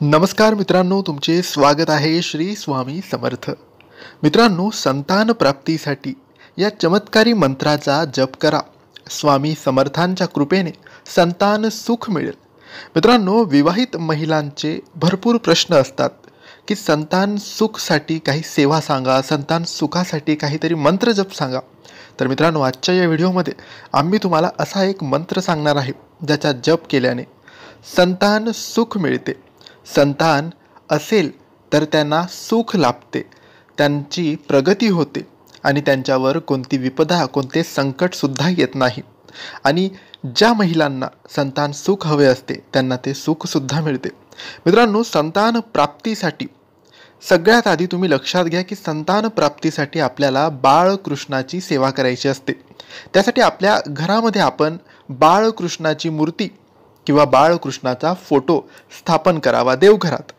नमस्कार मित्रांनो तुमचे स्वागत आहे श्री स्वामी समर्थ. मित्रांनो संतान प्राप्तीसाठी या चमत्कारी मंत्राचा जप करा. स्वामी समर्थांच्या कृपेने संतान सुख मिळेल. मित्रांनो विवाहित महिलांचे भरपूर प्रश्न असतात की संतान सुखसाठी काही सेवा सांगा संतान सुखासाठी काहीतरी मंत्र जप सांगा. तर मित्रांनो आजच्या या व्हिडिओमध्ये आम्ही तुम्हाला असा एक मंत्र सांगणार आहे ज्याचा जप केल्याने संतान सुख मिळते. संतान असेल तर त्यांना सुख लाभते. त्यांची प्रगती होते आणि त्यांच्यावर कोणती विपदा कोणते संकटसुद्धा येत नाही. आणि ज्या महिलांना संतान सुख हवे असते त्यांना ते सुखसुद्धा मिळते. मित्रांनो संतान प्राप्तीसाठी सगळ्यात आधी तुम्ही लक्षात घ्या की संतान प्राप्तीसाठी आपल्याला बाळकृष्णाची सेवा करायची असते. त्यासाठी आपल्या घरामध्ये आपण बाळकृष्णाची मूर्ती किंवा बाळकृष्णाचा फोटो स्थापन करावा देवघरात.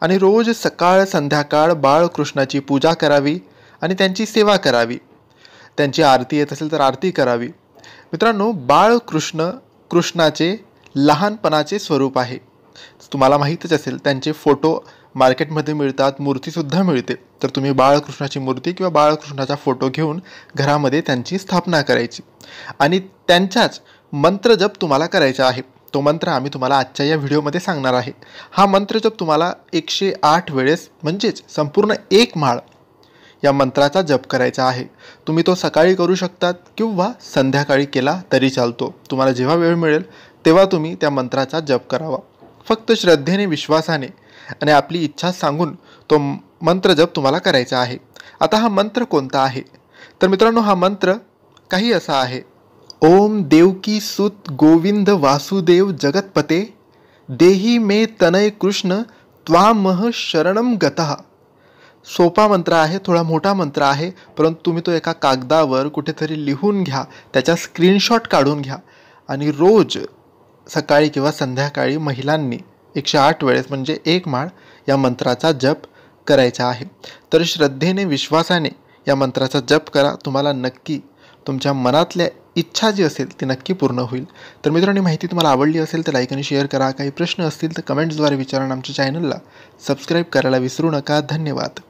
आणि रोज सकाळ संध्याकाळ बाळकृष्णाची पूजा करावी आणि त्यांची सेवा करावी. त्यांची आरती येत असेल तर आरती करावी. मित्रांनो बाळकृष्ण कृष्णाचे लहानपणाचे स्वरूप आहे. तुम्हाला माहीतच असेल त्यांचे फोटो मार्केटमध्ये मिळतात मूर्तीसुद्धा मिळते. तर तुम्ही बाळकृष्णाची मूर्ती किंवा बाळकृष्णाचा फोटो घेऊन घरामध्ये त्यांची स्थापना करायची. आणि त्यांच्याच मंत्रजप तुम्हाला करायचा आहे. तो मंत्र आम्ही तुम्हाला आजच्या या व्हिडिओमध्ये सांगणार आहे. हा मंत्र जप तुम्हाला एकशे आठ वेळेस म्हणजेच संपूर्ण एक माळ या मंत्राचा जप करायचा आहे. तुम्ही तो सकाळी करू शकतात किंवा संध्याकाळी केला तरी चालतो. तुम्हाला जेव्हा वेळ मिळेल तेव्हा तुम्ही त्या मंत्राचा जप करावा. फक्त श्रद्धेने विश्वासाने आणि आपली इच्छा सांगून तो मंत्र जप तुम्हाला करायचा आहे. आता हा मंत्र कोणता आहे? तर मित्रांनो हा मंत्र काही असा आहे. ओम देवकी सुत गोविंद वासुदेव जगतपते। देही मे तनय कृष्ण त्वामह शरणम गतः। सोपा मंत्र आहे थोडा मोठा मंत्र आहे परंतु तुम्ही तो एका कागदावर कुठेतरी लिहून घ्या त्याचा स्क्रीनशॉट काढून घ्या. आणि रोज सकाळी किंवा संध्याकाळी महिलांनी एकशे आठ वेळेस म्हणजे एक माळ या मंत्राचा जप करायचा आहे. तर श्रद्धेने विश्वासाने या मंत्राचा जप करा. तुम्हाला नक्की तुमच्या मनातल्या इच्छा जी असेल ती नक्की पूर्ण होईल. तर मित्रांनी माहिती तुम्हाला आवडली असेल तर लाईक आणि शेअर करा. काही प्रश्न असतील तर कमेंट्सद्वारे विचारा आमच्या चॅनलला सबस्क्राईब करायला विसरू नका. धन्यवाद.